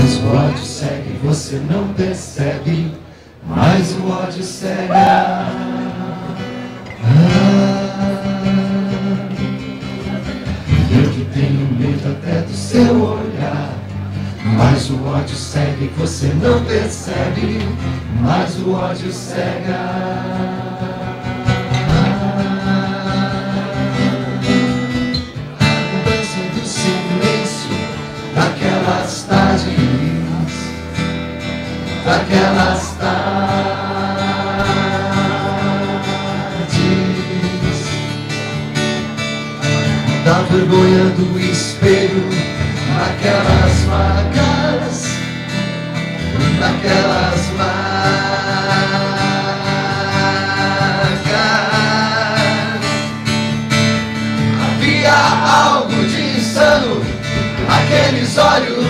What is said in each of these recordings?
Mas o ódio segue, você não percebe. Mas o ódio cega. Ah, eu que tenho medo até do seu olhar. Mas o ódio segue, você não percebe. Mas o ódio cega. Daquelas tardes da vergonha do espelho naquelas marcas naquelas marcas. Havia algo de insano naqueles olhos olhos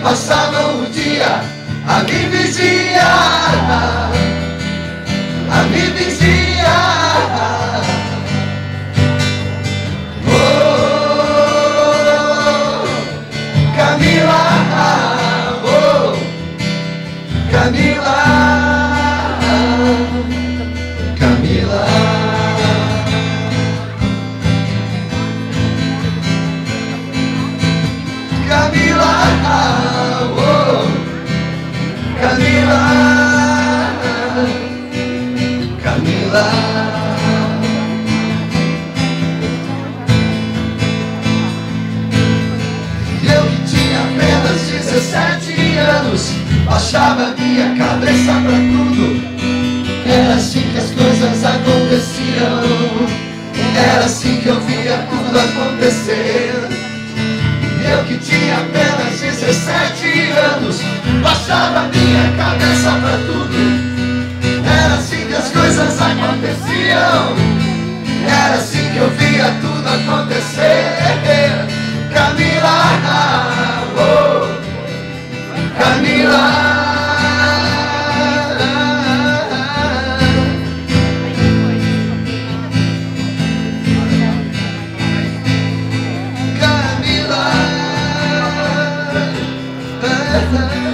passavam o dia a me 17 anos, baixava minha cabeça pra tudo. Era assim que as coisas aconteciam. Era assim que eu via tudo acontecer. Eu que tinha apenas 17 anos, baixava minha cabeça pra tudo. time.